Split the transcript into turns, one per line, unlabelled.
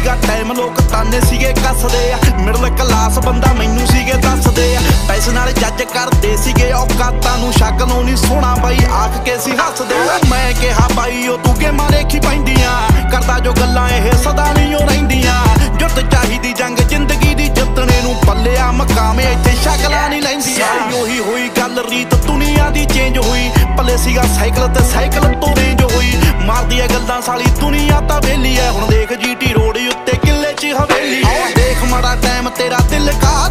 ਸੀਗਾ ਟਾਈਮ ਲੋਕ ਤਾਨੇ ਸੀਗੇ ਕੱਸਦੇ ਆ। ਮਿਡਲ ਕਲਾਸ ਬੰਦਾ ਮੈਨੂੰ ਸੀਗੇ ਦੱਸਦੇ ਆ। ਪੈਸੇ ਨਾਲ ਜੱਜ ਕਰਦੇ ਸੀਗੇ ਔਕਾਤਾਂ ਨੂੰ ਸ਼ੱਕ ਨੂੰ ਨਹੀਂ ਸੋਣਾ ਬਾਈ ਆਖ ਕੇ ਸੀ ਹੱਸਦੇ ਮੈਂ ਕਿਹਾ ਬਾਈ ਉਹ ਤੂੰ ਗੇਮਾਂ ਦੇਖੀ ਪੈਂਦੀਆਂ। ਕਰਦਾ ਜੋ ਗੱਲਾਂ ਇਹ ਸਦਾ ਨਹੀਂ ਉਹ ਰਹਿੰਦੀਆਂ। ਜੁੱਤ ਚਾਹੀਦੀ ਜੰਗ ਜ਼ਿੰਦਗੀ ਦੀ ਜਿੱਤਣੇ ਨੂੰ ਪੱਲਿਆ ਮਕਾਮੇ ਇੱਥੇ ਸ਼ਕਲਾਂ ਨਹੀਂ ਲੈਂਦੀਆਂ। ਸਾਰੀ ਉਹੀ ਹੋਈ ਗੱਲ ਰੀਤ ਦੁਨੀਆ ਦੀ ਚੇਂਜ ਹੋਈ। ਪੱਲੇ ਸੀਗਾ ਸਾਈਕਲ ਤੇ ਸਾਈਕਲ ਤੋਂ ਰੇਂਜ ਹੋਈ। ਮਾਰਦੀ ਐ ਗੱਲਾਂ ਸਾਲੀ ਦੁਨੀਆ ਤਾਂ ਵੇਲੀ ਐ। ਹੁਣ ਦੇਖ 'ਚ ਹਵੇਲੀ ਆਹ ਦੇਖ ਮਾੜਾ ਟਾਈਮ ਤੇਰਾ ਦਿਲ ਕਾ